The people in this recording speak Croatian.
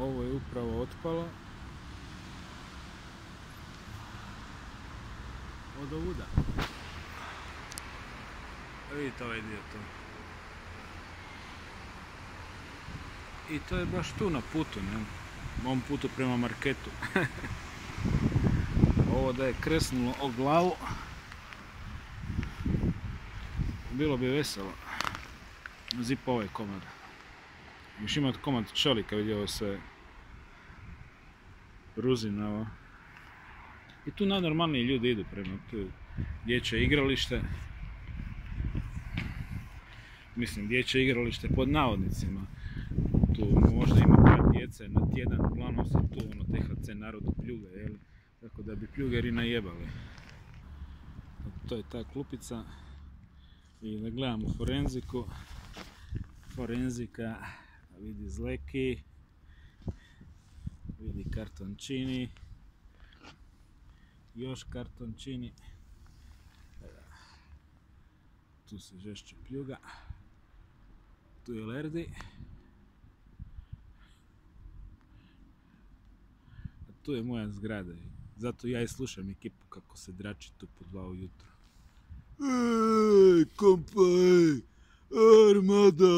Ovo je upravo otpalo. Od ovuda. Vidite ovaj dio tu. I to je baš tu na putu, ne? Mom putu prema marketu. Ovo da je kresnulo o glavu. Bilo bi veselo. Zip ovaj komad. Još ima komad čelika, vidio ovo sve ruzinavo. I tu najnormalniji ljudi idu prema tu dječje igralište. Mislim, dječje igralište pod navodnicima. Tu možda ima par djece na tjedan, uglavnom se tu ono THC narodu pljuga, jel? Tako da bi pljugeri najebali. To je ta klupica. I da gledamo forenziku. Forenzika vidi zleki, vidi kartončini, još kartončini. Tu se žešće pljuga. Tu je lerdi. A tu je moja zgrada. Zato ja i slušam ekipu kako se drači tu po dva ujutro. Ej, kompaj! Armada!